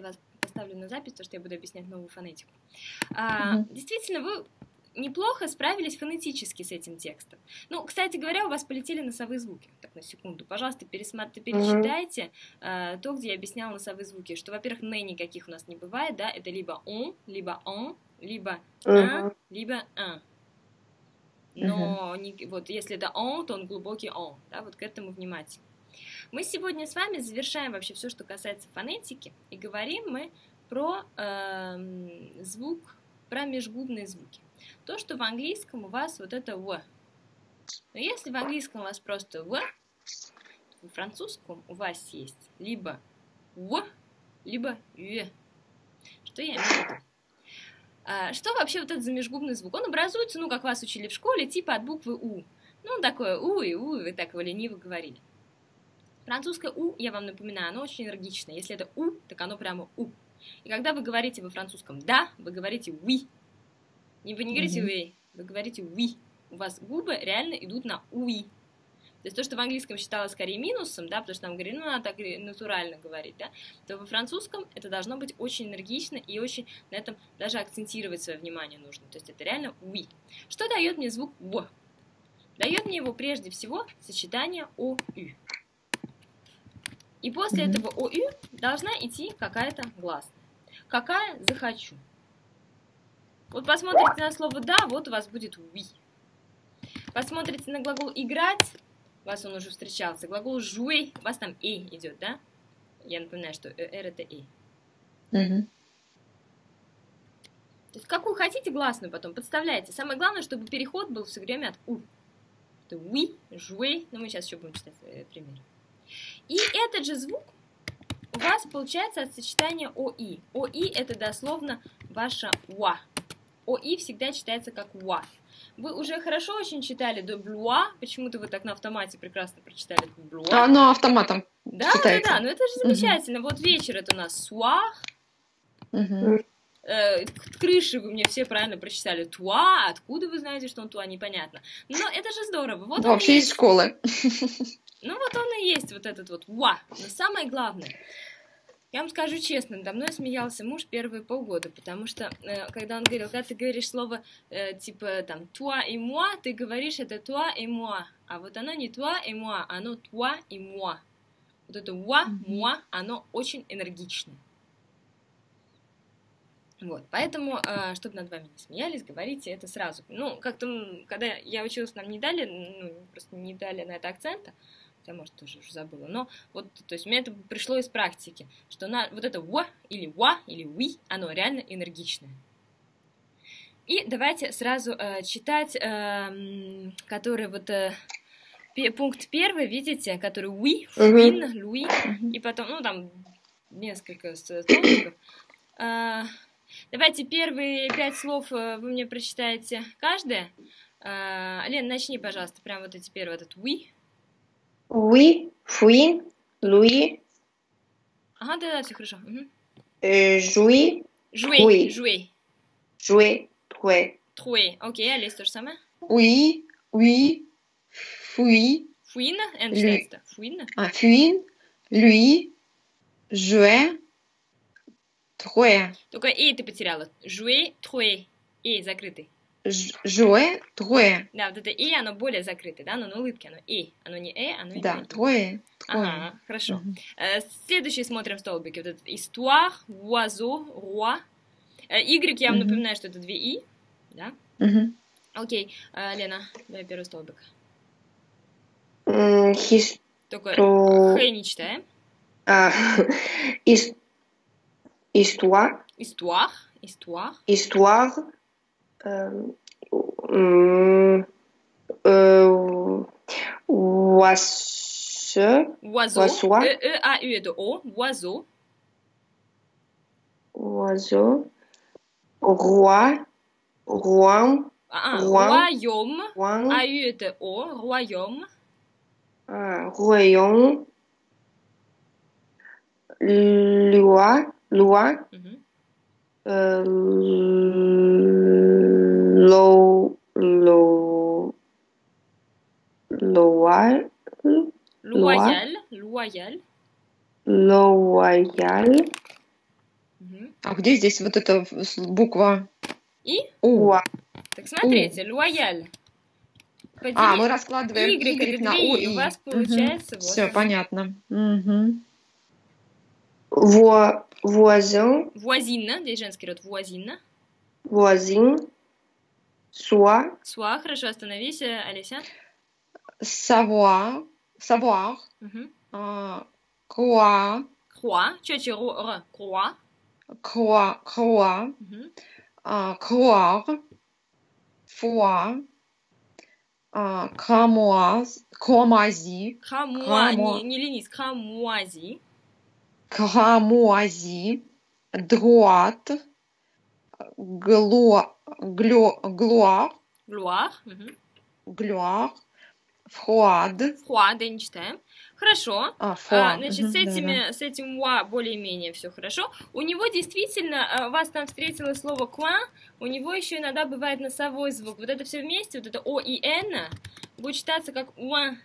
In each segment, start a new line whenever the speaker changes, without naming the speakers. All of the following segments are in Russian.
я вас поставлю на запись, потому что я буду объяснять новую фонетику. А, mm-hmm. Действительно, вы неплохо справились фонетически с этим текстом. Ну, кстати говоря, у вас полетели носовые звуки. Так, на секунду. Пожалуйста, пересмотрите, перечитайте mm-hmm. э, то, где я объясняла носовые звуки. Что, во-первых, «не» никаких у нас не бывает, да, это либо «он», либо «он», либо «а», mm-hmm. либо «а». Но mm-hmm. не, вот если это «он», то он глубокий «он», да, вот к этому внимательно. Мы сегодня с вами завершаем вообще все, что касается фонетики, и говорим мы про э, звук, про межгубные звуки. То, что в английском у вас вот это «в». Но если в английском у вас просто «в», в французском у вас есть либо «в», либо «ю». Что я имею в виду? А, что вообще вот этот за межгубный звук? Он образуется, ну, как вас учили в школе, типа от буквы «у». Ну, такое «у» и «у», вы так его лениво говорили. Французское «у», я вам напоминаю, оно очень энергичное. Если это «у», так оно прямо «у». И когда вы говорите во французском «да», вы говорите «oui». Не, вы не говорите «oui», вы говорите «oui». У вас губы реально идут на «oui». То есть то, что в английском считалось скорее минусом, да, потому что нам говорили, ну, надо так натурально говорить, да, то во французском это должно быть очень энергично и очень на этом даже акцентировать свое внимание нужно. То есть это реально «oui». Что дает мне звук «в»? Дает мне его прежде всего сочетание «о-ю». И после mm-hmm. этого ОЮ должна идти какая-то гласная. Какая захочу. Вот посмотрите на слово «да», вот у вас будет «oui». Посмотрите на глагол «играть», у вас он уже встречался. Глагол «jouer», у вас там «и» идет, да? Я напоминаю, что «р» это «и».
Угу.
То есть какую хотите гласную потом, подставляйте. Самое главное, чтобы переход был все время от «у». Это «oui», «jouer», но мы сейчас еще будем читать э, пример. И этот же звук у вас получается от сочетания ОИ. ОИ это дословно ваша УА. ОИ всегда читается как УА. Вы уже хорошо очень читали до блуа, почему-то вы так на автомате прекрасно прочитали блуа.
А, ну автоматом
Да, читается. да, да, ну это же замечательно. Угу. Вот вечер это у нас суах. Угу. Э, крыши вы мне все правильно прочитали. Туа, откуда вы знаете, что он туа, непонятно. Но это же здорово. Вот
Вообще из школы.
Ну вот он и есть, вот этот вот ва. Но самое главное, я вам скажу честно, надо мной смеялся муж первые полгода, потому что, э, когда он говорил, когда ты говоришь слово э, типа там «туа» и «муа», ты говоришь это «туа» и «муа», а вот оно не «туа» и «муа», оно «туа» и «муа». Вот это «уа», «муа», оно очень энергичное. Вот, поэтому, э, чтобы над вами не смеялись, говорите это сразу. Ну, как-то, когда я училась, нам не дали, ну, просто не дали на это акцента, я, может, тоже уже забыла. Но вот, то есть, мне это пришло из практики, что на, вот это «в» или «ва» или «ви», оно реально энергичное. И давайте сразу э, читать, э, который вот... Э, пункт первый, видите, который «we», «win», «lui», и потом, ну, там несколько столбиков. Давайте первые пять слов э, вы мне прочитаете каждое. Э, Лен, начни, пожалуйста, прям вот эти первые, этот «we»,
Oui, fui, lui.
Ага, да, да, все хорошо. Угу.
Jouer.
Oui. Jouer.
Jouer. Trouver.
Trouver. Ok, allez, то же самое.
Oui, oui, fui.
Fouine, lui. Fouine.
Ah, fuir, lui, jouer, trouver.
Только и ты потеряла. Jouer, trouver. И закрытый.
Jouer, trouver.
Да, вот это и, оно более закрытое, да, но на улыбке оно и, оно не э, оно
Да, trouver.
Ага, хорошо. Э, следующий смотрим столбики. Вот этот oiseau, roi. Э, y, я вам напоминаю, что это две и, да? Окей, э, Лена, давай первый столбик.
Хис...
Только х не читаем.
А, histoire.
Histoire. Histoire.
Histoire. Euh, euh, oiseau.
Oiseau. E-E-A-U et de O. Oiseau.
Oiseau. Roi. Roi.
Ah, royaume. A-U et de O. Royaume.
Ah, royaume. Loi. Mm -hmm. euh, low, low, loyal,
loyal, loyal,
loyal,
А где здесь вот эта буква
И?
У?
Уа.
Так смотрите, лояль.
А, мы раскладываем
Y,
Y, на У
и у вас получается вот
Все,
это.
понятно. Мгм.
Voi- voisin,
Вуазинна, здесь женский род
voisine, soi,
Суа, хорошо, остановись, э, Олеся.
Savoir, savoir, а, croire,
Круа, чёчи ру, р, круа.
croire, croire,
Мгм.
а, croire, foi, а, cramoise, cramoisie,
Крамуа, не ленись, крамуази.
Cramoisie, droite, glo- glo- gloire,
Глуар. Угу. Фуа, да не читаем. Хорошо.
а,
А, значит, с этими, с этим уа более-менее все хорошо. У него действительно, а, вас там встретило слово куа, у него еще иногда бывает носовой звук. Вот это все вместе, вот это о и н, будет читаться как уа,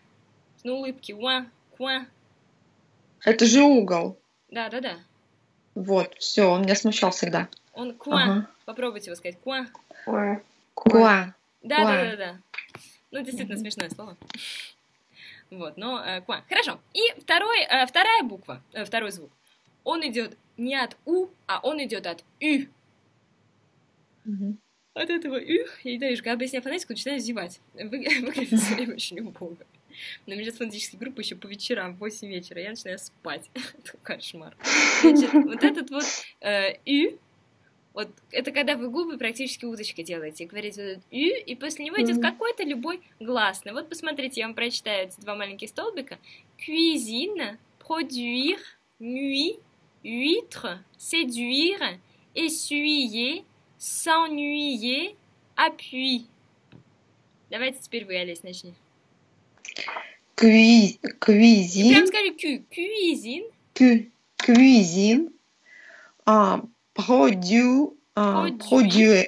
на улыбке, уа, куа.
Это же угол.
Да, да, да.
Вот, все, он меня смущал всегда.
Он куа.
Ага.
Попробуйте его сказать. Куа.
ouais,
Куа.
Да,
Куа.
да, да, да. Ну, действительно смешное слово. Вот, но э, куа. Хорошо. И второй, э, вторая буква, э, второй звук. Он идет не от у, а он идет от ю.
Мгм.
От этого ю, я не знаю, когда объясняю фонетику, начинаю зевать. Вы- Выглядит все время очень убого. На меня фонетические группы еще по вечерам, в 8 вечера, я начинаю спать. Это кошмар. Значит, вот этот вот э, ю, вот это когда вы губы практически уточкой делаете, говорите вот этот ю, и после него идет какой-то любой гласный. Вот посмотрите, я вам прочитаю эти два маленьких столбика. Cuisine, produire, nuit, huître, séduire, essuyer, s'ennuyer, appui. Давайте теперь вы, Олесь, начни.
Куи-
И прям
Cuisine,
скажи ку. Cuisine,
cu- cuisine, а, produ- а,
Produire.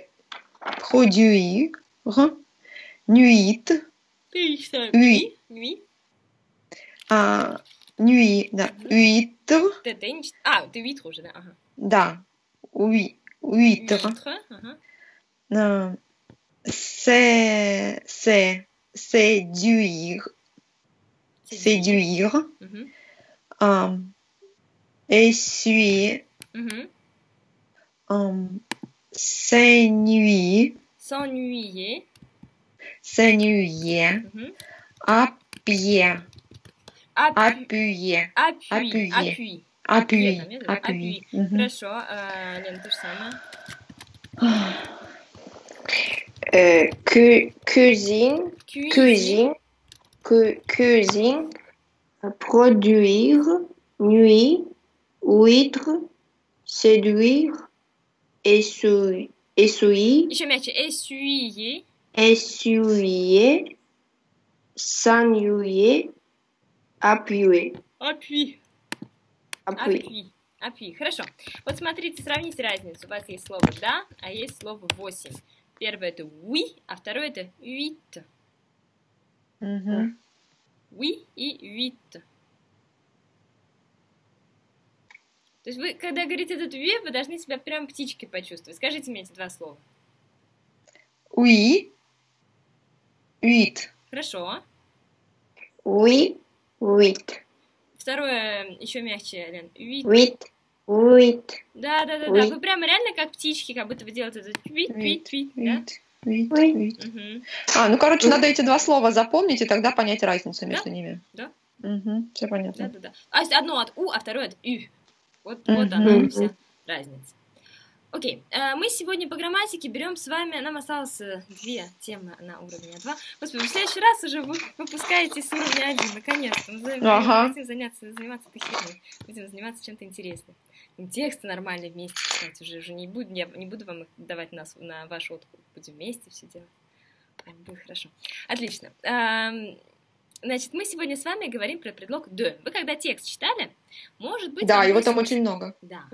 produire, produire, nuit,
nuit, nuit.
а, nuit, да, huître,
Ты, ты не чит- А, ты huître уже, да? Ага.
Да, oui, huître,
Huître, ага.
а, c'est, c'est, séduire, séduire,
Мгм,
а, essuyer,
мгм.
Um, s'ennuyer,
S'ennuyer.
s'ennuyer,
мгм.
appuyer,
Appuyer.
appuyer,
Appui.
Appuyer.
Appui.
appuyer,
Медленно, медленно.
appuyer. Мгм.
Хорошо. а, Лена, то же самое.
euh, cu- cuisine,
Cuisine.
cuisine, cu- cuisine, euh, produire, nuit, huître, séduire, essuyer, essuyer,
Еще мягче. Essuyer.
essuyer, s'ennuyer, appuyer,
Appui.
appuyer.
Appui. Appui. Хорошо. Вот смотрите, сравните разницу. У вас есть слово «да», а есть слово «восемь». Первое это «oui», а второе это «huit».
Мгм.
«Oui» и «huit». То есть вы, когда говорите этот «oui», вы должны себя прям птичкой почувствовать. Скажите мне эти два слова.
Oui, huit,
Хорошо.
Oui, huit,
Второе еще мягче, Лен. «Huit».
huit, huit,
Да, да, да, да. Вы прям реально как птички, как будто вы делаете этот «huit», «huit», «huit», да?
Oui.
huit.
Мгм.
А, ну, короче, надо эти два слова запомнить и тогда понять разницу между ними.
Да.
все
Да,
понятно.
да, да. А с- одно от У, а второе от Ю. Вот,
Мгм.
вот она вся разница. Окей, э, мы сегодня по грамматике берем с вами, нам осталось э, две темы на уровне А2. Господи, в следующий раз уже вы выпускаете с уровня 1, наконец-то. Мы
Ага.
хотим заняться, заниматься этой херней, будем заниматься чем-то интересным. Тексты нормально вместе читать уже, уже не буду, я не буду вам их давать на, на ваш откуп, будем вместе все делать. Будет хорошо. Отлично. Значит, мы сегодня с вами говорим про предлог de. Вы когда текст читали, может быть...
Да, его там очень много.
Да.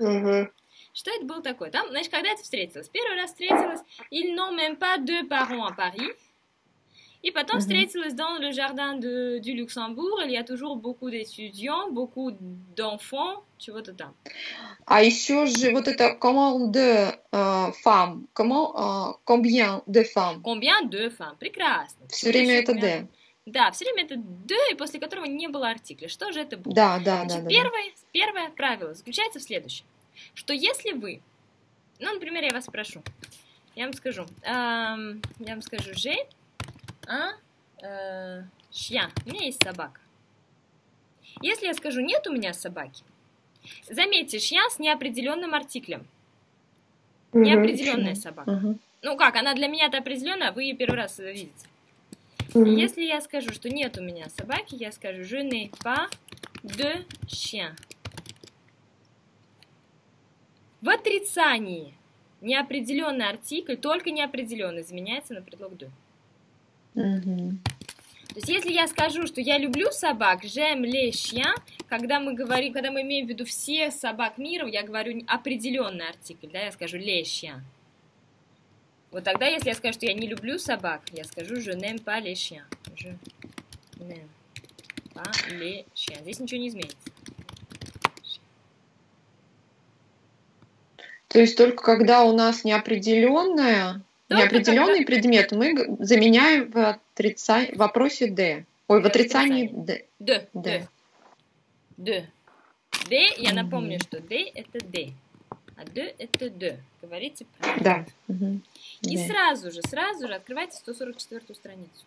Что это было такое? Там, значит, когда это встретилось? Первый раз встретилось «Ils n'ont même pas deux parents à Paris». И потом
Мгм.
встретилась dans le jardin de, du Luxembourg. Il y a toujours beaucoup d'étudiants, beaucoup d'enfants, чего-то там.
А еще же вот это comment de euh, femmes, comment, euh, combien de femmes.
Combien de femmes? Прекрасно.
Все время это de.
Да, все время это de, и после которого не было артикля. Что же это было?
Да, да, да,
Значит,
да.
первое, первое правило заключается в следующем, что если вы, ну, например, я вас спрошу, я вам скажу, эм, я вам скажу, j'ai un э, chien, у меня есть собака. Если я скажу, нет у меня собаки, заметьте, chien с неопределенным артиклем, неопределенная собака. Ну как, она для меня-то определенная, а вы ее первый раз видите. Если я скажу, что нет у меня собаки, я скажу je n'ai pas de chien. В отрицании неопределенный артикль, только неопределенный, заменяется на предлог de.
Мгм.
То есть, если я скажу, что я люблю собак, j'aime les chiens, когда мы говорим, когда мы имеем в виду все собак мира, я говорю определенный артикль, да, я скажу les chiens. Вот тогда, если я скажу, что я не люблю собак, я скажу je n'aime pas les chiens. Je n'aime pas les chiens. Здесь ничего не изменится.
То есть только когда у нас неопределенное, Неопределенный предмет мы заменяем в, отрицании вопросе «д». Ой, в отрицании
«д».
«Д».
«Д». «Д». «Д», я напомню, что «д» — это «д». А «д» — это «д». Говорите правильно.
Да.
И сразу же, сразу же открывайте 144-ю страницу.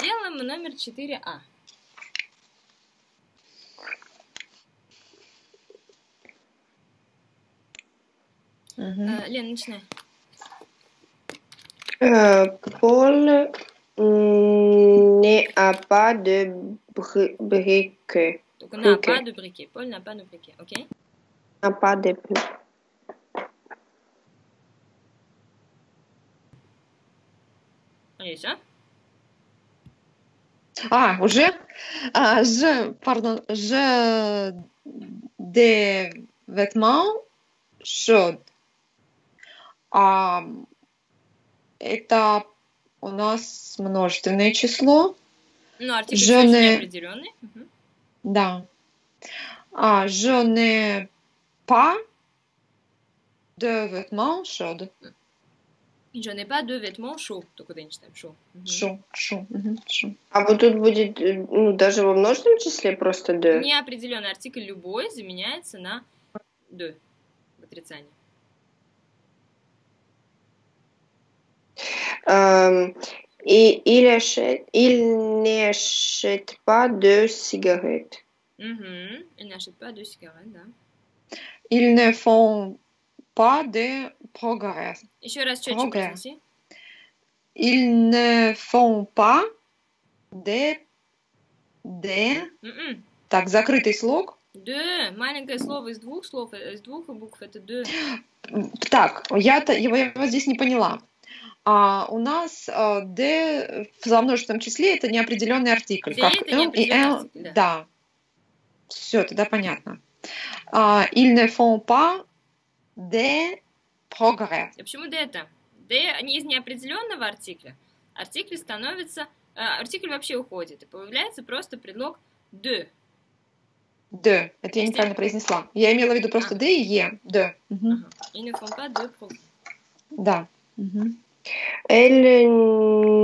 Делаем номер 4А.
Paul n'a pas de briquet.
Donc, on n'a pas de briquet. Paul n'a pas de briquet, ok
N'a pas de
briquet. Олеся?
А, уже? Je, pardon, je des vêtements chauds. А, это у нас множественное число.
Ну, артикль
ne-
неопределенный. Мгм.
Да. А, n'ai pas de vêtements chauds.
Je n'ai pas de vêtements chauds. Только куда не читаем шоу.
Шу, мгм, шу.
А вот тут будет, э, ну, даже во множественном числе просто de.
Неопределенный артикль любой заменяется на de в отрицании.
Euh, et il achète, il n'achète pas de cigarettes.
Мгм. Il n'achète pas de cigarettes, да.
Ils ne font pas de progrès.
Еще раз четче
Прогресс.
произнеси.
Ils ne font pas de... de...
Мгм.
Так, закрытый слог.
De. Маленькое слово из двух слов, из двух букв это de.
Так, я-то его, я его здесь не поняла. А, у нас а, de в множественном числе это неопределенный артикль.
De
как
это
L и L.
да.
Да. Все, тогда понятно. А, ils ne font pas de progrès.
А почему de это? De они из неопределенного артикля. Артикль становится... э, артикль вообще уходит. И появляется просто предлог de.
De. Это я неправильно произнесла. Я имела в виду просто
А.
de и e. De. Мгм.
Ага. Font pas de progrès.
Да. Мгм.
Elle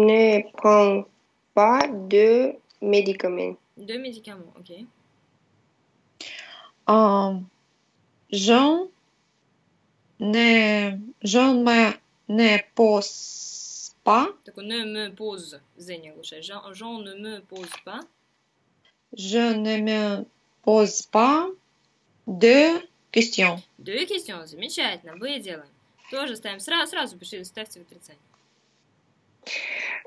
ne prend pas de médicaments.
De médicaments, ok.
А, je ne, je me ne pose pas,
Так ne me pose. Z не оглушай. Jean, Jean ne me pose pas.
je ne me pose pas de questions.
Deux questions. Замечательно. Вы делаем. Тоже ставим. Сразу, сразу пишите, ставьте в отрицание.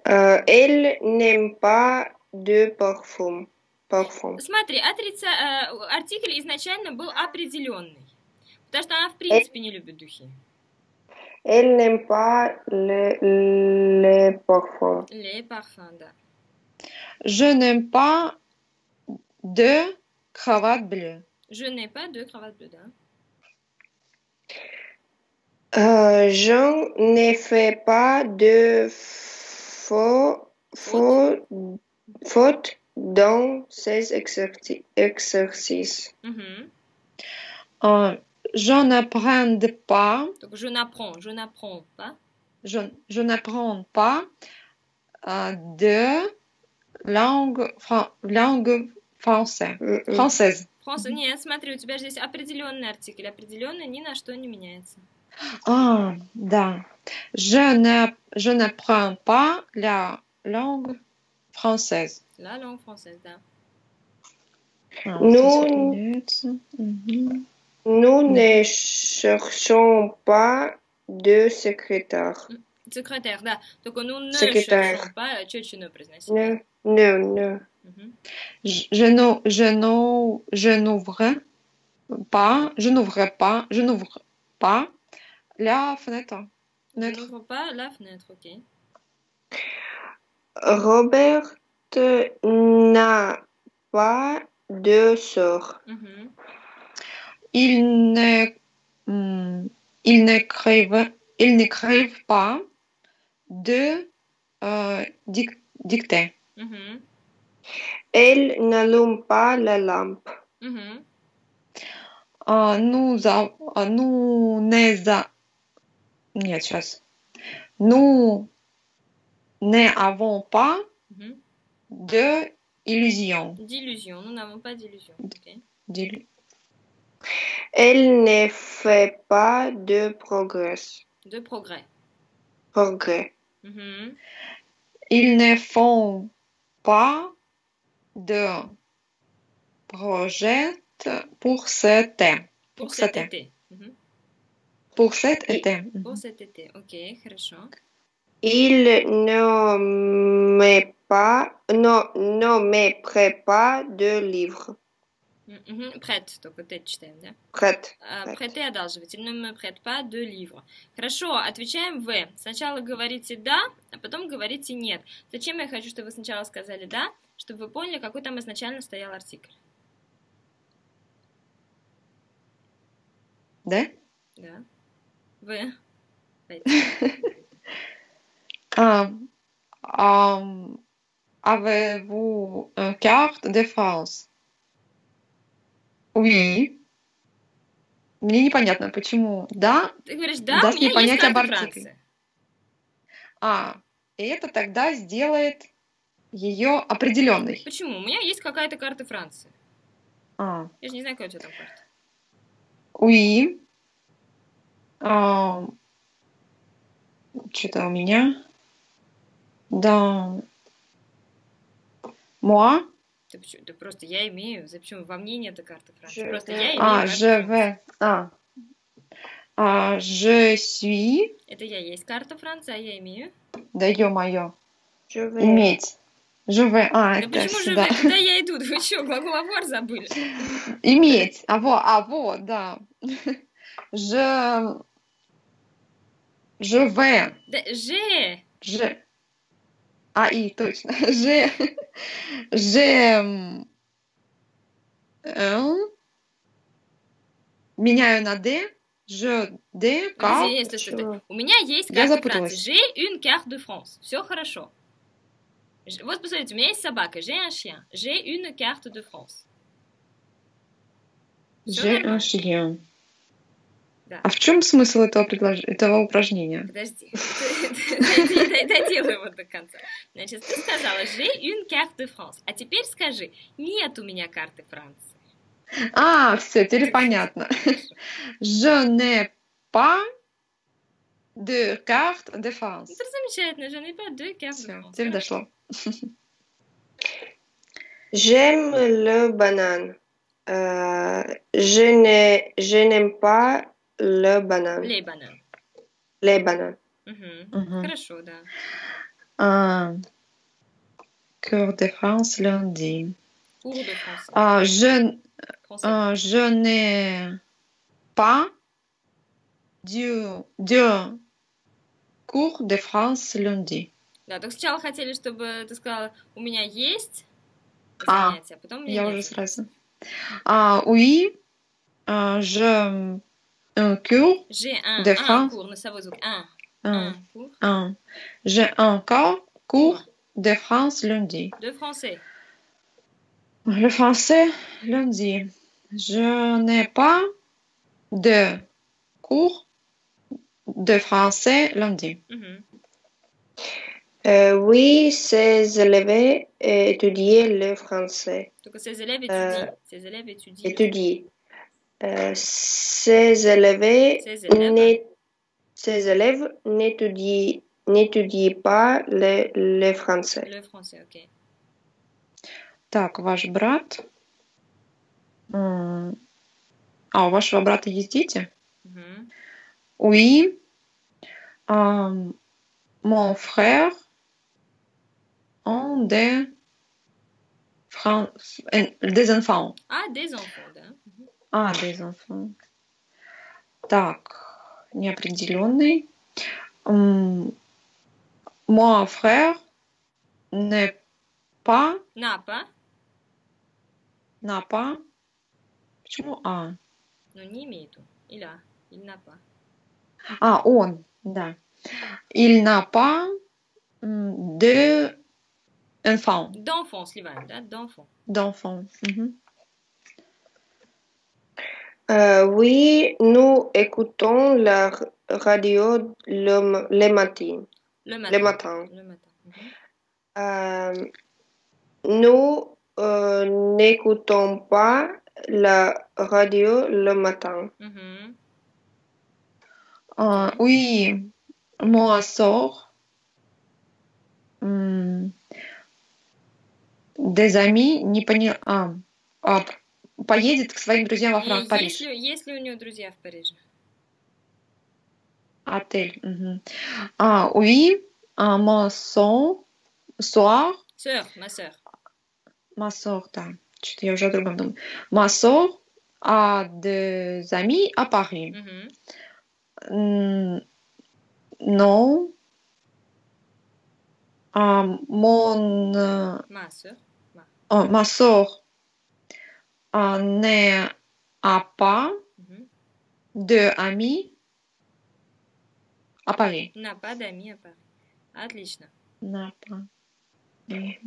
Euh, elle n'aime pas de parfum. Parfum.
Смотри, отрица... э, артикль изначально был определенный. Потому что она в принципе не любит духи.
Elle n'aime pas le, le parfum.
Les parfums, да.
Je n'aime pas de cravate bleue.
Je n'ai pas de cravate bleue, да.
Euh, je ne fais pas de faux, faux, fautes dans ces exerci- exercices.
Мгм.
Euh, je n'apprends pas,
Donc, je n'apprends, je n'apprends pas.
je, je n'apprends pas euh, de langue, fran- langue française.
Mm-mm.
française.
Француз. Нет, смотри, у тебя же здесь определенный артикль. Определенный ни на что не меняется.
Ah, да. Je ne, je n'apprends pas la langue française.
La langue française, да.
Ah,
Ну,
ça становится. Мгм.
Nous ne cherchons pas de secrétaire.
Секретарь, да. Только ну не
Секретарь.
cherchons pas, а чечено произносить.
Ne, ne, ne.
Мгм.
Je, je n'ou- je n'ou- je n'ouvre pas, je n'ouvre pas, je n'ouvre pas La fenêtre. fenêtre.
Je
ne
comprends pas la fenêtre, ok.
Robert n'a pas de sœur.
Mm -hmm.
Il ne mm, il n'écrive pas de euh, dic dictée.
Mm -hmm.
Elle n'allume pas la lampe.
-hmm.
Euh, nous, a, euh, nous, ne, nous n'avons pas
mm -hmm.
de illusion.
D'illusion, nous n'avons pas d'illusion.
Okay.
Elle ne fait pas de progrès.
De progrès.
Progrès.
Mhm.
Ils ne font pas de projet pour cet été.
Pour,
pour
cet été.
Pour cet
И-
été.
Pour cet été. Ok, хорошо.
Il ne met pas, non, ne me prête pas de livres.
Прête, только Т читаем, да?
Prête.
А,
Prête.
Prêter одалживать. Il ne me prête pas de livres. Хорошо, отвечаем В. Сначала говорите «да», а потом говорите «нет». Зачем я хочу, чтобы вы сначала сказали «да», чтобы вы поняли, какой там изначально стоял артикль.
Да?
Да. В.
Um, Avez-vous une carte de France? Oui. Мне непонятно, почему. Да,
Ты говоришь «да»,
Даст мне понять об артикле. А, и это тогда сделает ее определенной.
Почему? У меня есть какая-то карта Франции.
А,
Я же не знаю, какая у тебя там карта.
oui. А, что-то у меня. Да. Moi.
Ты, почему- ты просто я имею. Почему во мне нет карты Франции?
Je
Просто
vais-
я имею
А, je
Франции.
vais. А. А, je suis.
Это я есть карта Франции, а я имею.
Да ё-моё. Иметь. Vais. А,
Да
это
почему же
сюда.
вы? Куда я иду? Вы что, глагол avoir забыли?
Иметь. А вот, а вот, да. Je. Vais.
Да, же!
Je. А, и, точно. Je. м, м, Меняю на
стой, стой, стой.
Чего?
У меня есть
Я
карта
запуталась.
Франции. J'ai une carte de France. Все хорошо. Ж- Вот посмотрите, у меня есть собака. J'ai un chien. J'ai une carte de France.
J'ai un chien.
Да.
А в чем смысл этого, предлож... этого упражнения?
Подожди. Доделай его до конца. Значит, ты сказала j'ai une carte de France. А теперь скажи, нет у меня карты Франции.
А, все, теперь понятно. Je n'ai pas de carte de France.
Это замечательно, je n'ai pas deux cartes de
Все,
France.
теперь дошло.
J'aime le banane. Euh, je n'aime pas le banane.
Les bananes.
Les bananes.
Мгм.
Мгм.
Хорошо, да.
А, de France lundi.
Cours de français.
А, je а, n'ai pas du, du cours de France lundi.
Да, только сначала хотели, чтобы ты сказала, у меня есть
А,
занятия, а потом у меня
Я
нет
уже сразу. А, oui, а, je un cours
J'ai un,
de
un
France.
cours, nous savons un,
un,
cours?
Un. J'ai encore cours de France lundi.
De français.
Le français lundi. Je n'ai pas de cours de français lundi.
Mm -hmm.
euh, oui, ces élèves étudient le français.
Donc, ces élèves
euh,
étudient. Euh, ces élèves étudient.
étudient. Euh, ces élèves,
Ces élèves.
n'é- ces élèves n'étudient, n'étudient pas le, le français.
Le français, ok.
Так, ваш брат. М, А, у вашего брата есть дети?
Mhm.
Oui. Euh, mon frère ont des, fran- euh, des enfants.
Ah, des enfants, да. Mhm.
А, des enfants. Так, неопределенный. М, Mon frère n'est pas,
N'a pas,
n'a pas. Почему А?
но не имеет a, il n'a pas.
А, он, да. Il n'a pas de enfants,
D'enfants, Slivan, да, d'enfants.
d'enfants. Мгм.
Euh, oui, nous écoutons la r- radio le, le matin.
Le matin.
Le matin.
Le matin. Mhm.
Euh, nous euh, n'écoutons pas la radio le matin.
Mhm.
А, oui, moi sort м, des amis, не поняла, а, а, поедет к своим друзьям во Франк, Париж.
есть ли, есть ли у нее друзья в Париже?
Отель. мгм. А, oui, а, mon son, soir,
Sœur, ma sœur.
ma soeur, да, что-то я уже о другом думаю. Ma soeur a des amis à Paris. Non. А, mon,
Ma sœur.
oh, ma soeur euh, n'a pas
Mhm.
de amis à Paris.
N'a pas d'amis à Paris. Отлично.
N'a pas.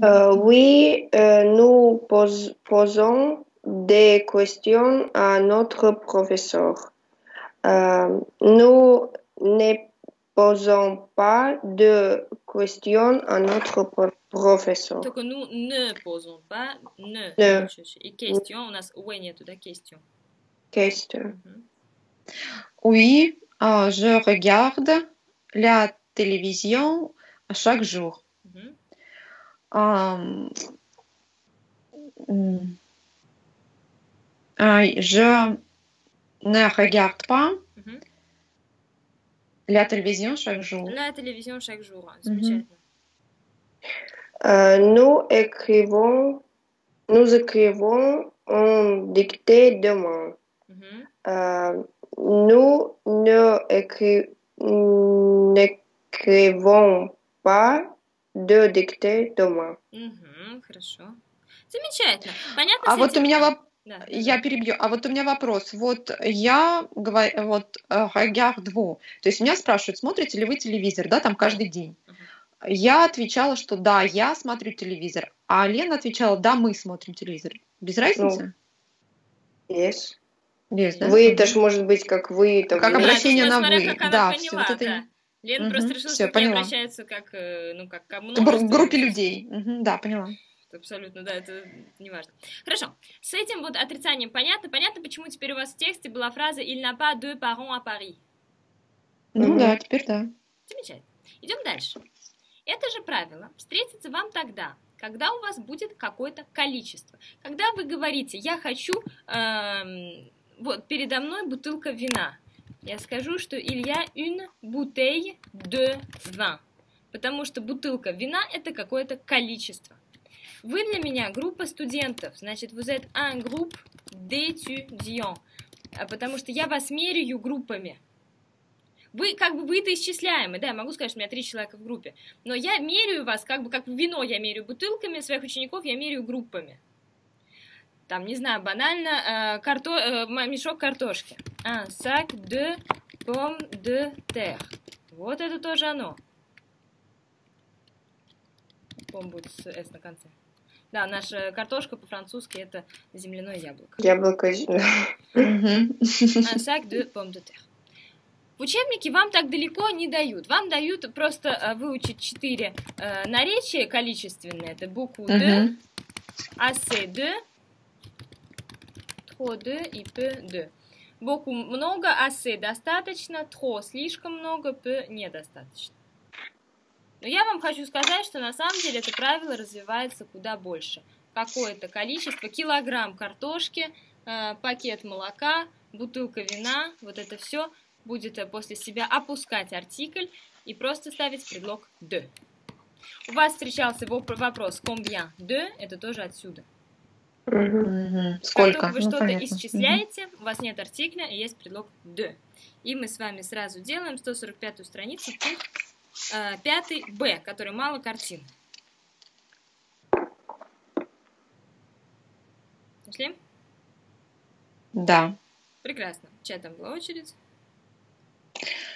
Euh, oui, euh, nous pos- posons des questions à notre professeur. Euh, nous ne posons pas de questions à notre pro- professeur.
Только nous ne posons pas ne.
Не.
И question, у нас ouais нету, да, question.
Question.
Mhm.
Oui, euh, je regarde la télévision chaque jour.
Mhm.
Euh, м, а, je ne regarde pas
Mhm.
la télévision chaque jour.
La télévision chaque jour. Замечательно.
Euh, nous écrivons, nous écrivons en dictée demain.
Mhm.
Euh, nous ne écri- n'écrivons pas de dictée demain.
Мгм, Хорошо. Замечательно. Понятно
А вот
этим?
у меня вопрос.
Да,
Я перебью. А вот у меня вопрос. Вот я говорю, вот э, regarde vous. То есть меня спрашивают, смотрите ли вы телевизор, да, там каждый день. Я отвечала, что да, я смотрю телевизор. А Лена отвечала, да, мы смотрим телевизор. Без разницы?
Yes.
Без, да?
Вы, это ж может быть как вы. Там,
Как.
Да,
обращение
тут
на
смотря
«вы».
как она
Да,
поняла,
всё вот это
да. Лена
Мгм,
просто решила,
всё,
что к
поняла.
обращаются как, э, ну, как ко
К
множеству.
группе людей. Мгм, да, поняла.
Абсолютно, да, это не важно. Хорошо, с этим вот отрицанием понятно. Понятно, почему теперь у вас в тексте была фраза «Il n'a pas deux parents à Paris».
Ну
Мгм.
да, теперь да.
Замечательно. Идем дальше. Это же правило встретится вам тогда, когда у вас будет какое-то количество. Когда вы говорите, я хочу, эм, вот передо мной бутылка вина. Я скажу, что a une bouteille de vin. Потому что бутылка вина это какое-то количество. Вы для меня группа студентов, значит, vous êtes un groupe d'étudiants. А Потому что я вас меряю группами. Вы как бы вы-то исчисляемы, да, я могу сказать, что у меня три человека в группе, но я меряю вас как бы как вино я меряю бутылками, своих учеников я меряю группами. Там, не знаю, банально, э, карто... э, мешок картошки. Un sac de pommes de terre. Вот это тоже оно. Пом будет с «с» на конце. Да, наша картошка по-французски это земляное яблоко.
Яблоко.
Мгм.
Un sac de pommes de terre. В учебнике вам так далеко не дают. Вам дают просто э, выучить четыре э, наречия количественные. Это букву «д», assez de, trop de и peu de. Букву много, assez достаточно, trop слишком много, peu недостаточно. Но я вам хочу сказать, что на самом деле это правило развивается куда больше. Какое-то количество, килограмм картошки, э, пакет молока, бутылка вина, вот это все будет э, после себя опускать артикль и просто ставить предлог de. У вас встречался воп- вопрос combien de, это тоже отсюда. Как
Сколько?
только вы
Ну,
что-то
понятно.
исчисляете, у вас нет артикля и есть предлог de. И мы с вами сразу делаем 145-ю страницу, э, пятый Б, который мало картин. Нашли?
Да.
Прекрасно. Чья там была очередь?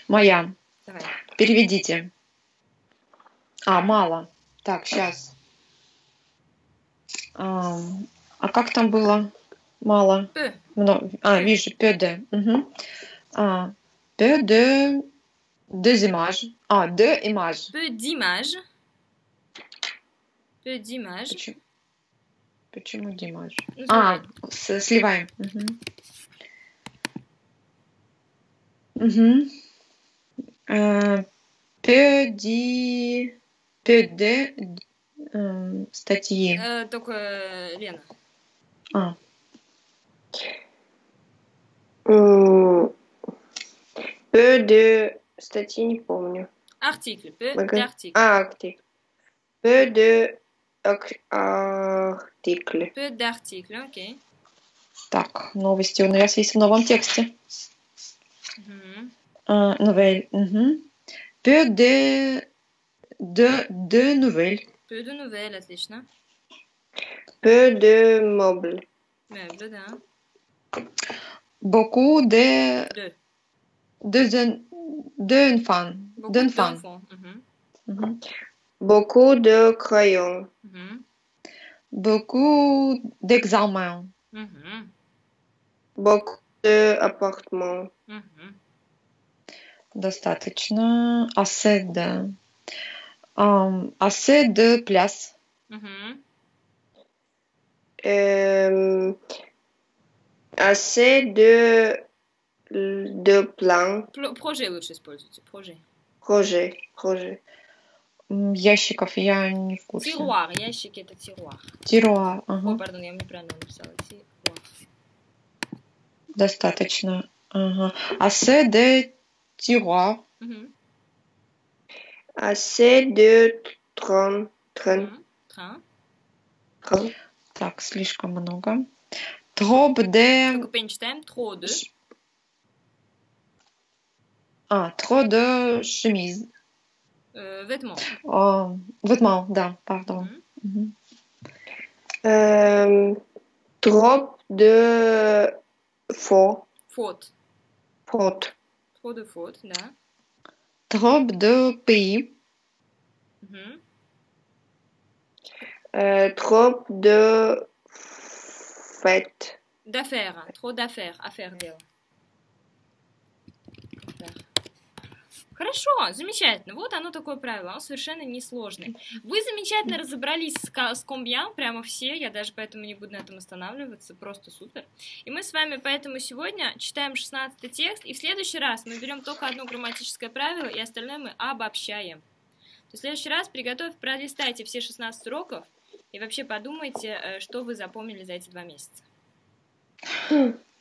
Моя.
Давай.
Переведите. А, мало. Так, сейчас. А, а как там было? Мало. Много. А, вижу, de. Мгм. А, de deux images. А, deux images.
Peu d'images. Peu d'images.
Почему? Почему димаж?
Ну,
А, с- сливаем. Мгм. Мгм. Э, Peu. Peu de э, статьи.
Э, только э, Лена.
А,
Peu de статьи не помню.
Артикль. Peu
Ага.
d'article.
А, артикль. Peu de артикль.
Peu d'article, окей.
так, новости у нас есть в новом тексте.
Мгм.
А, Новель. мгм. Peu de... De, de nouvelles.
Peu de nouvelles, отлично.
Peu de meubles.
Мeubles, да.
Beaucoup de...
De.
De, d'enfants.
Beaucoup
D'enfants.
d'enfants. Мгм.
Мгм.
Beaucoup de crayons.
Мгм.
Beaucoup d'examens.
Мгм.
Beaucoup de appartements.
Мгм.
Достаточно. De... ам, assez de places.
Мгм.
Euh, assez de, de plans.
Пл- Projet лучше используйте. Projet.
Projet. Projet.
Ящиков я не в курсе.
Тируар. Ящики это тируар.
Тируар. Ага.
пардон, я неправильно написала. Тируар.
Достаточно. Ага. Assez de tiroirs.
Мгм.
Assez de train. Train.
Мгм. Train.
train.
Так, слишком много. Trop de...
Только перечитаем. Trop de.
А, trop de chemises.
Э, Vêtements.
А, vêtements, да, пардон.
Мгм.
Мгм.
Euh, trop de faux.
Faute.
Faute.
trop de fautes, да.
Trop de pays.
Mhm.
Euh, trop de fêtes.
D'affaires, trop d'affaires, affaires, affaires Хорошо, замечательно. Вот оно такое правило, оно совершенно несложное. Вы замечательно разобрались с, с комбьян, прямо все, я даже поэтому не буду на этом останавливаться, просто супер. И мы с вами поэтому сегодня читаем 16 текст, и в следующий раз мы берем только одно грамматическое правило, и остальное мы обобщаем. То в следующий раз приготовь, пролистайте все 16 уроков, и вообще подумайте, э, что вы запомнили за эти два месяца.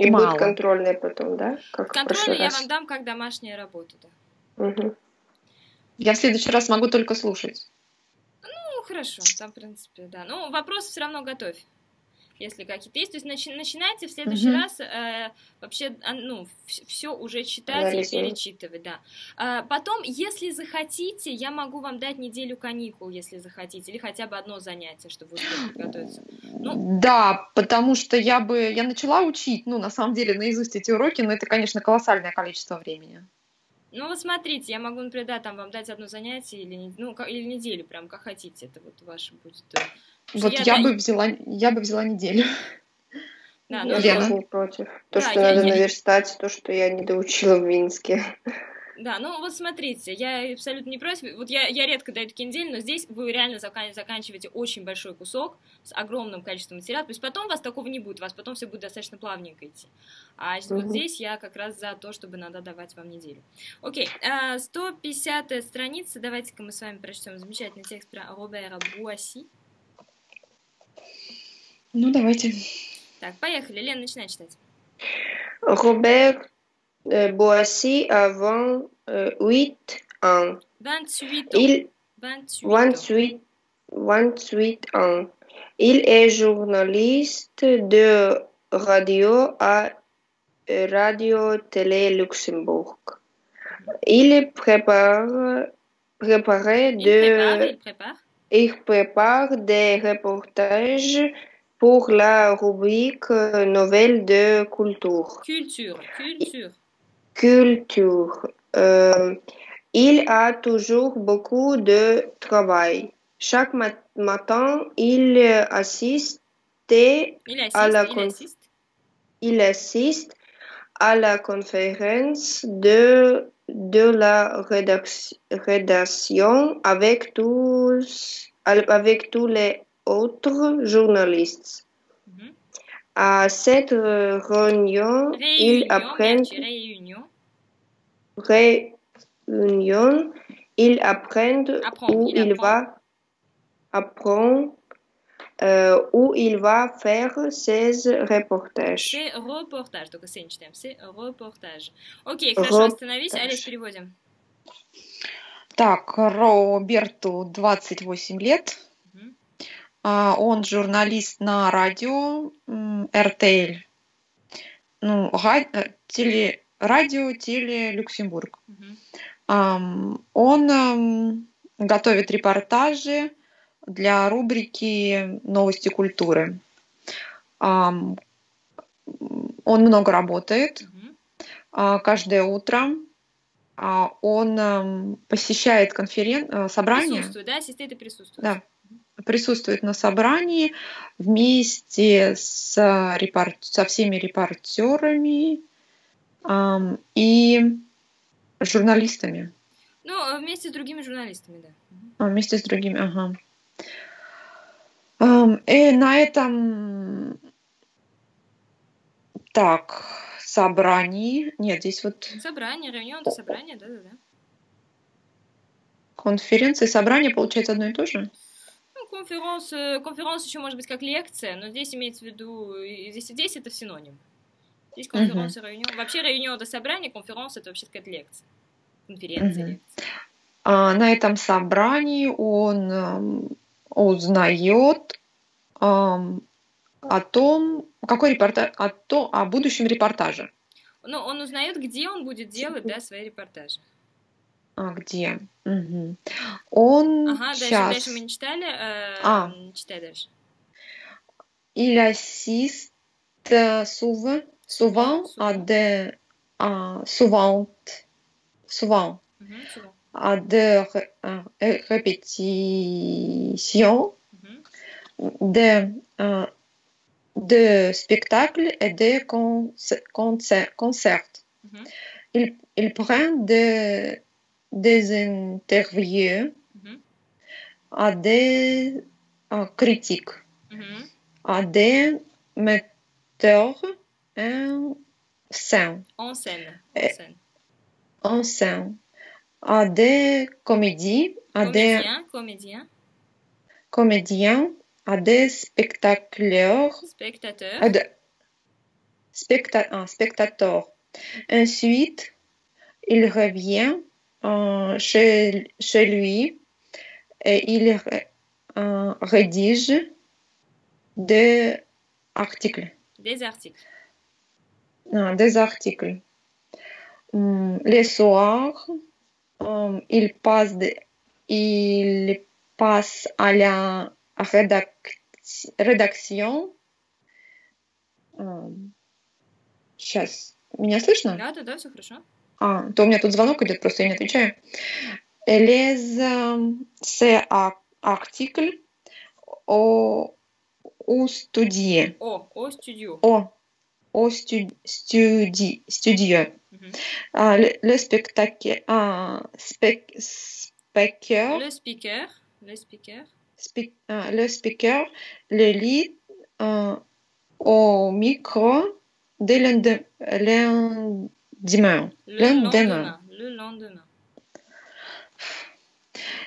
И
Мало.
будет контрольная потом, да? Как прошлый
я
раз.
вам дам как домашняя работа, да.
Мгм.
Я в следующий раз могу только слушать.
Ну, хорошо, там, в принципе, да. Ну, вопрос все равно готовь. Если какие-то есть. То есть начи- начинайте в следующий
Мгм.
раз э, вообще а, ну, все уже читать и
Анализировать.
перечитывать, да. А, потом, если захотите, я могу вам дать неделю каникул, если захотите, или хотя бы одно занятие, чтобы вы подготовиться. Ну,
Да, потому что я бы, я начала учить, ну, на самом деле, наизусть эти уроки, но это, конечно, колоссальное количество времени.
Ну вот смотрите, я могу, например, да, там вам дать одно занятие или, ну, или неделю, прям как хотите, это вот ваше будет. Э,
Вот
что
я,
да,
бы взяла, я бы взяла неделю.
Да, ну,
Я не против. То,
Да,
что
я-
надо
я-
наверстать, то, что я не доучила в Минске.
Да, ну вот смотрите, я абсолютно не против. Вот я, я редко даю такие недели, но здесь вы реально закан- заканчиваете очень большой кусок с огромным количеством материала. То есть потом у вас такого не будет, у вас потом все будет достаточно плавненько идти. А вот
Мгм.
здесь я как раз за то, чтобы надо давать вам неделю. Окей, а, 150 страница. Давайте-ка мы с вами прочтем замечательный текст про Робера Буасси.
Ну, давайте.
Так, поехали. Лен, начинай читать.
Robert euh, Boissy a 28 ans.
28 ans.
Il
28 ans.
28, 28 ans. Il est journaliste de radio à Radio Télé Luxembourg. Il prépare, préparait
Il prépare,
de,
il prépare.
il prépare des reportages pour la rubrique euh, Nouvelles de culture.
Culture, culture.
Culture. Euh, il a toujours beaucoup de travail. Chaque ma- matin, il assiste,
Il assiste,
À la
il assiste.
il assiste à la conférence de, de la rédac- rédaction avec tous, avec tous les autres journalistes.
Mhm.
À cette euh, réunion, ils
Réunion,
apprennent
merci, réunion.
réunion, ils apprennent
Apprendre,
où
il
il,
apprend.
va apprendre euh, où il va faire ses reportages.
C'est reportage, только с не читаем, c'est reportage. Окей, хорошо, остановись,
Reportage.
Алис, переводим.
Так, Роберту 28 лет. А, Он журналист на радио RTL. Ну, э, теле, радио Теле Люксембург. Ам, Он ам, готовит репортажи для рубрики «Новости культуры». Он много работает. А, каждое утро. а, Он ам, посещает конферен... э, собрания,
Присутствует, да, ассистенты присутствуют.
Да. Присутствует на собрании вместе с репор- со всеми репортерами ам, и журналистами.
Ну, э, вместе с другими журналистами, да.
А, Вместе с другими, ага. Ам, И на этом так собрании, нет, здесь вот
Собрание, это собрание, да-да-да.
конференция, собрание получается одно и то же.
Конференц, э, конференц еще может быть как лекция, но здесь имеется в виду, здесь, здесь это синоним. Здесь конференц и реunion. Вообще реunion это собрание, конференц это вообще какая-то лекция. Конференция,
Мгм.
лекция.
А, На этом собрании он ам, узнает ам, о том, какой репортаж, о, то, о будущем репортаже.
Ну, он узнает, где он будет делать, да, свои репортажи.
А, где? Мгм. Он
Ага, дальше,
сейчас...
дальше мы не читали. э,
А.
Читай дальше.
Il assiste euh, souvent, souvent à
Souvent.
des, à- souvent, souvent
Мгм, всё.
à des ré- euh, répétitions
Мгм.
de, euh, de spectacles et de conce- concer- concerts.
Мгм.
Il, il prend de- des interviews
mm-hmm.
à des à critiques,
mm-hmm.
à des metteurs en scène.
En scène. En scène.
En scène. À des comédies, à des
comédiens.
comédiens, à des spectateurs.
Spectateurs.
À de... Specta... ah, spectateurs. Ensuite, il revient euh, chez, chez lui et il ré- euh, rédige des articles.
Des articles.
Ah, des articles. Hum, les soirs, hum, il passe de- il passe à la rédac- rédaction. Ам, Сейчас. Меня слышно?
Да, да, да, все хорошо.
А, то у меня тут звонок идет, просто я не отвечаю. Um, c'est a- article au, au studio.
О, о, студио.
Au stu- studi- studio.
Мгм.
Ah, le, le spectacle, ah, spec- speaker,
Le speaker. Le speaker.
spe- ah, le speaker le lit ah, au micro dès le demain.
Le
lendemain.
Le lendemain.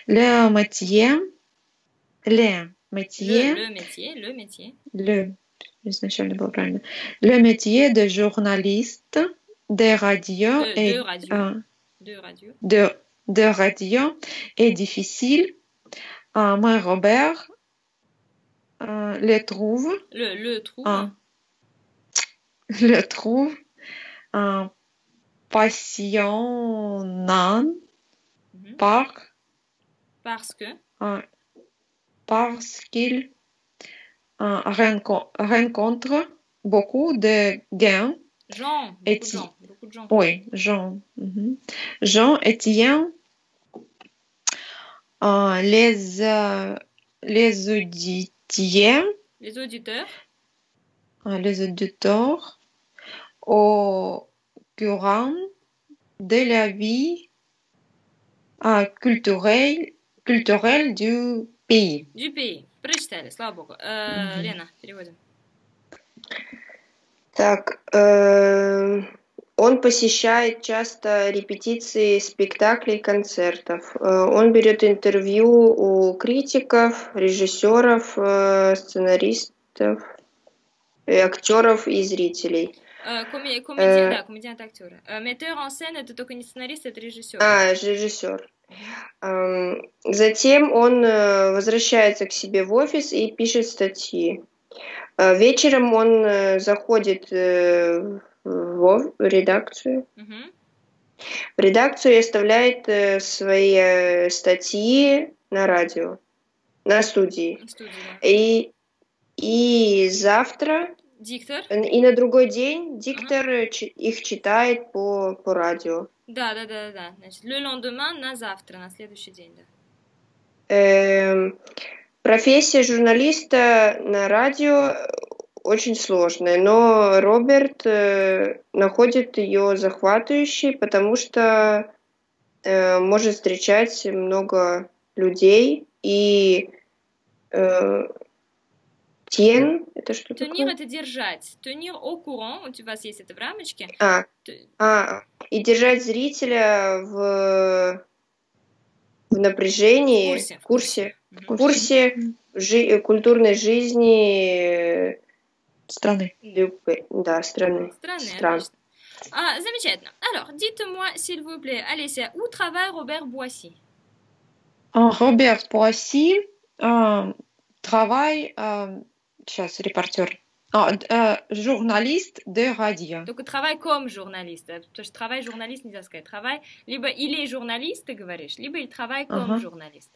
Le métier. Le métier.
Le, métier. Le métier.
Le. Le métier de journaliste des radios
de,
et
de radio.
Euh,
de, radio.
De, de radio est difficile. Euh, moi, Robert, euh, le trouve.
Le, le trouve.
le trouve passionnant
Mhm.
par,
Parce que?
ah, parce qu'il ah, renco- rencontre beaucoup de gains.
Jean. Beaucoup
Et
de gens. Beaucoup de gens.
Oui, Jean. mhm. Jean Étienne, euh, les, euh, les auditeurs,
Les auditeurs.
euh, les auditeurs au courant de la vie culturelle, culturelle du pays.
Du pays. Прочитали, слава богу. Э,
Мгм.
Лена, переводим.
Так, э, он посещает часто репетиции спектаклей, концертов. Э, Он берет интервью у критиков, режиссеров, э, сценаристов, и актеров и зрителей.
Э, комедия,
Э.
да, комедиант актеры. Э, Метteur en scène это только не сценарист, это режиссер.
А, режиссер. Эм, Затем он возвращается к себе в офис и пишет статьи. Вечером он заходит в редакцию. В редакцию и оставляет свои статьи на радио, на студии.
Студии, да.
И, и завтра,
Диктор.
э, и на другой день диктор э, чи- их читает по, по радио.
Да, да, да, да. Значит, le lendemain на завтра, на следующий день, да.
Эм, профессия журналиста на радио э, очень сложная, но Роберт э, находит ее захватывающей, потому что э, может встречать много людей и э, Тен, это что
Tenir
такое?
это держать. Au courant, вот у вас есть это в рамочке.
А,
Т-
а, и держать зрителя в, в напряжении,
В курсе,
в курсе,
Мгм.
в курсе жи- культурной жизни э,
Страны.
Любы- да, страны.
Странно,
Стран.
отлично. А, замечательно. Alors, dites-moi, s'il vous plaît, Alessia, où travaille Robert Boissy
Роберт Пуасси а, travaille, а, сейчас, репортер, а, д- а, журналист de радио.
Donc, travaille comme journaliste. э, Потому что travail journaliste нельзя сказать. Travail, либо il est journaliste, ты говоришь, либо il travaille comme
Ага.
journaliste.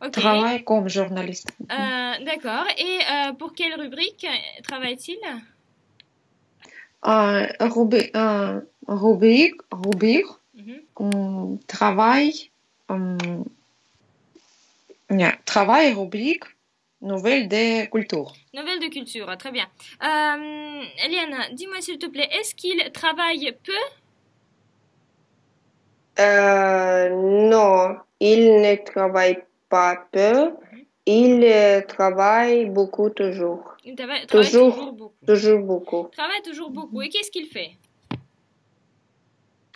Ok.
Travaille comme journaliste.
Euh, D'accord. Et euh, pour quelle rubrique euh, travaille-t-il
А, руби- а, Рубрик, рубрик,
Mhm.
м, travail, м, нет, travail, rubrique, nouvelle de culture.
Nouvelle de culture, très bien. Euh, Eliana, dis-moi s'il te plaît, est-ce qu'il travaille peu?
Euh, non, il ne travaille pas peu, il euh, travaille beaucoup toujours.
Il trava- travaille
Toujours.
toujours beaucoup.
Toujours beaucoup.
Travaille toujours beaucoup. Et qu'est-ce qu'il fait?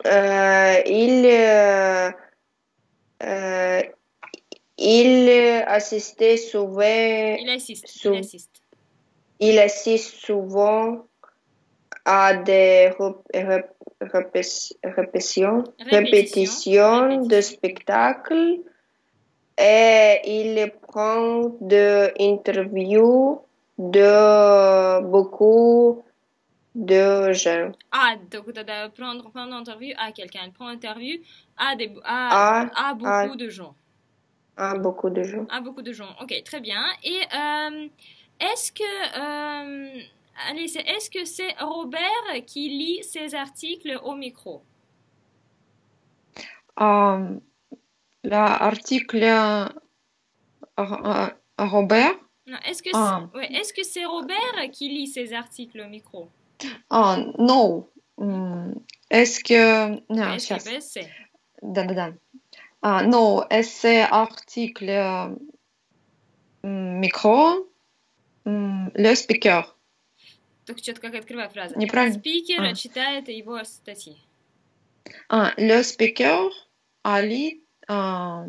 Euh, il, euh, euh, il assistait souvent,
Il assiste.
Sou-
Il assiste.
il assiste souvent à des rep- rep- répé- répétitions, de spectacles et il prend des interviews de beaucoup de gens.
Ah, donc de prendre, prendre interview à quelqu'un. Elle prend interview à, des, à,
À-
à beaucoup de gens.
À beaucoup de gens.
À beaucoup de gens, ok, très bien. Et euh, est-ce que... Euh, allez, c'est est-ce que c'est Robert qui lit ces articles au micro?
Euh, L'article euh, euh Robert?
Ah. Est-ce que c'est ouais, est -ce est Robert qui lit ces articles au micro?
Hmm, non. Est-ce que... Non,
est
-ce
que c'est
Да, да, да. А, no, c'est article euh, м, micro, м, le speaker.
Только что-то как открывай фразу.
Неправильно.
Спикер
А.
читает его статьи.
А, le speaker a lu euh,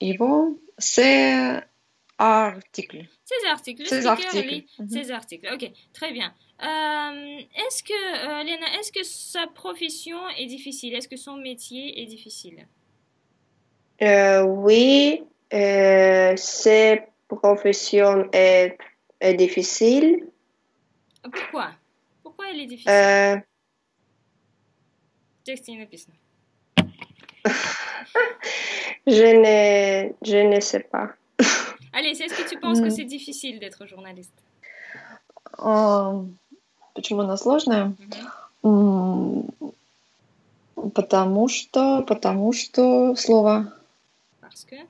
его, c'est article.
Ces articles. Le
Ces
speaker
articles.
lit
Mhm.
Ces articles. Ok, très bien. Euh, est-ce que, euh, Léna, est-ce que sa profession est difficile Est-ce que son métier est difficile
Euh, Oui, euh, cette profession est, est difficile.
Pourquoi Pourquoi elle est difficile
Euh,
В тексте не написано.
je, ne, je ne sais pas.
Allez, est-ce que tu penses que
Mm.
c'est difficile d'être journaliste
А, Почему она сложная?
Mhm.
Потому что, потому что слово.
Parce que?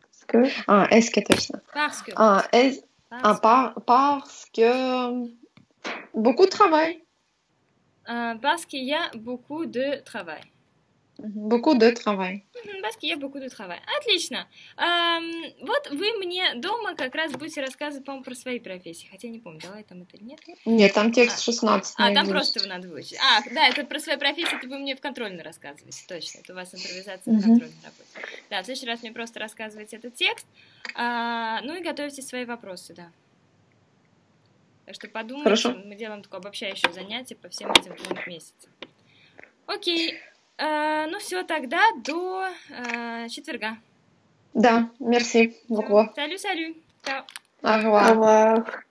Parce que?
Ah, est-ce que t'as ça?
Parce que.
Ah, en est
Parce,
ah, par... parce que. Beaucoup de travail.
Euh, parce qu'il y a beaucoup de travail.
Beaucoup de travail.
Parce qu'il y a beaucoup de travail. Отлично. Эм, вот вы мне дома как раз будете рассказывать, по-моему, про свои профессии. Хотя не помню, давай там это или нет.
Нет, там текст 16
А, там
наизусть.
просто его надо выучить. А, да, это про свои профессии, это вы мне в контрольной рассказываете. Точно, это у вас импровизация в
Мгм.
контрольной работе. Да, в следующий раз мне просто рассказывайте этот текст. А, ну и готовьте свои вопросы, да. Так что подумайте,
Хорошо.
мы делаем такое обобщающее занятие по всем этим двум месяцам. Окей. Э, ну все, тогда до э, четверга.
Да, merci beaucoup.
Салю, салю. Ciao.
Au
Au
revoir.
revoir.